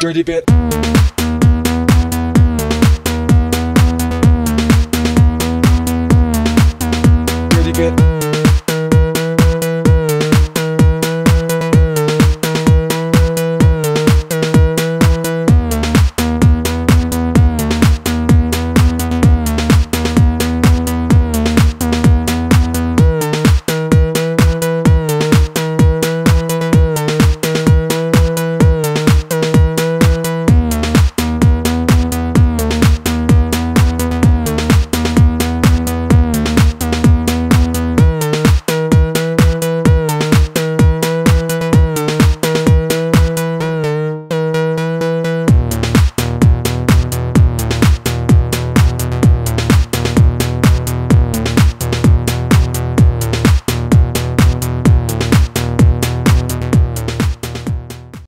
Dirty bit. Dirty bit.